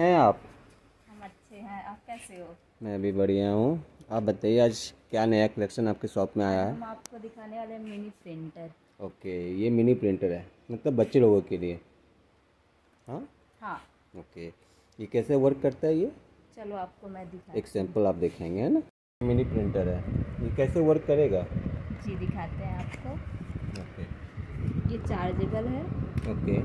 हैं आप? हम अच्छे हैं। आप कैसे हो? मैं भी बढ़िया हूँ। आप बताइए आज क्या नया कलेक्शन आपके शॉप में आया है? हम आपको दिखाने वाले हैं मिनी प्रिंटर ओके ये मिनी प्रिंटर है। मतलब बच्चे लोगों के लिए। हाँ? हाँ। ओके ये कैसे वर्क करता है ये? चलो आपको मैं दिखा एक सैंपल आप देखेंगे है ना? मिनी प्रिंटर है। ये कैसे वर्क करेगा? जी दिखाते हैं आपको। ओके ये चार्जेबल है। ओके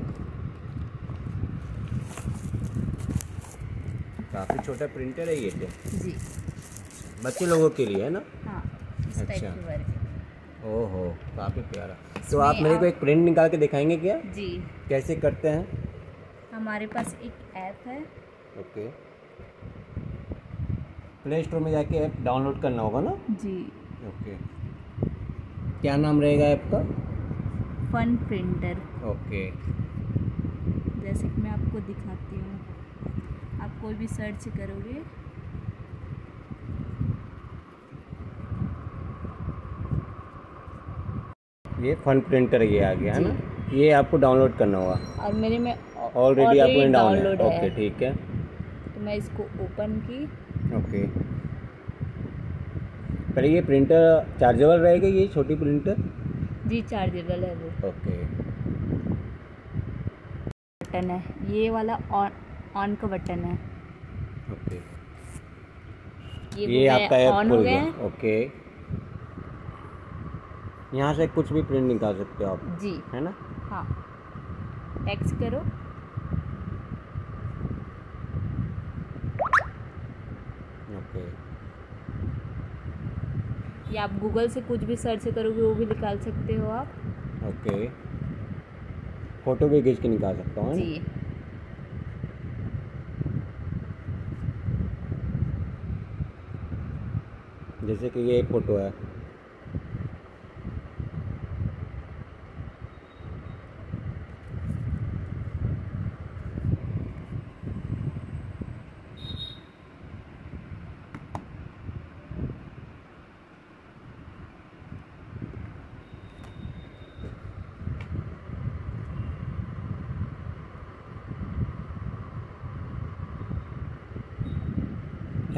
काफ़ी छोटा प्रिंटर है ये तो। जी। बच्चे लोगों के लिए है ना? हाँ अच्छा। ओहो काफ़ी प्यारा। तो आप मेरे को एक प्रिंट निकाल के दिखाएँगे क्या? जी। कैसे करते हैं? हमारे पास एक ऐप है। ओके। प्ले स्टोर में जाके ऐप डाउनलोड करना होगा ना? जी। ओके। क्या नाम रहेगा ऐप का? Fun printer okay. जैसे कि मैं आपको दिखाती हूँ। आप कोई भी सर्च करोगे। ये फन प्रिंटर ये आ गया है ना? ये आपको डाउनलोड करना होगा। और मेरे में ऑलरेडी आपको डाउनलोड ओके ठीक है। तो मैं इसको ओपन की। ओके पहले ये प्रिंटर चार्जेबल रहेगा ये छोटी प्रिंटर जी चार्जेबल है वो। ओके बटन है। ये वाला ऑन ऑन का बटन है। ओके। ये, ये आपका ऐप खुल गया ओके। यहाँ से कुछ भी प्रिंट निकाल सकते हो आप जी। है ना? हाँ। टेक्स्ट करो। ओके। या आप गूगल से कुछ भी सर्च करोगे वो भी निकाल सकते हो आप। ओके। फ़ोटो भी खींच के निकाल सकता हूँ? जी। जैसे कि ये एक फ़ोटो है।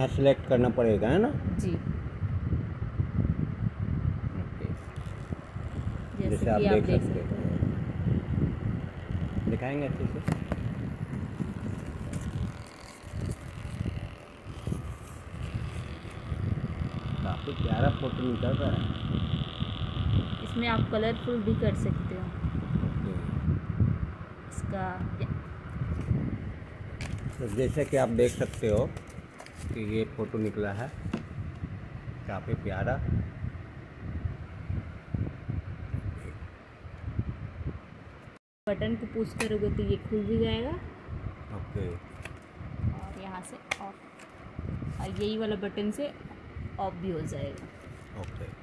सेलेक्ट करना पड़ेगा है ना? जी ओके जैसे आप देख सकते सकते हो। दिखाएँगे अच्छे से? काफ़ी प्यारा फ़ोटो निकल रहा है। इसमें आप कलरफुल भी कर सकते हो। इसका तो जैसे कि आप देख सकते हो कि ये फ़ोटो निकला है। काफ़ी प्यारा। बटन को पुश करोगे तो ये खुल भी जाएगा। ओके। और यहाँ से ऑफ़ और यही वाला बटन से ऑफ़ भी हो जाएगा। ओके।